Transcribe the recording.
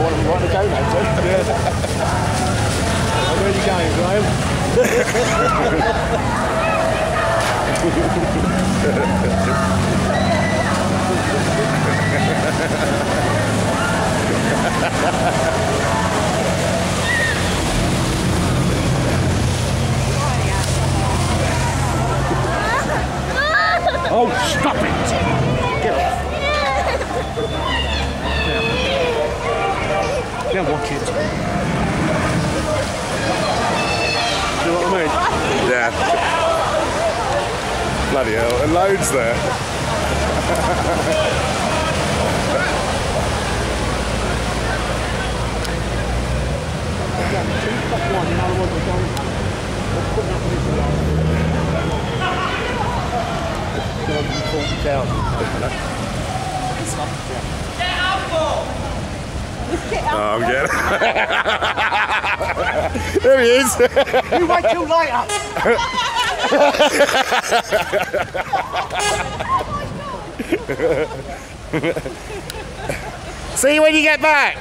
To go now, Tim. Yeah. Where are you going, Graham? oh, stop it! Now, now it. Do you know what I mean? Yeah. Bloody hell, and loads there. Oh, I'm getting There he is. You wait till later. See you when you get back.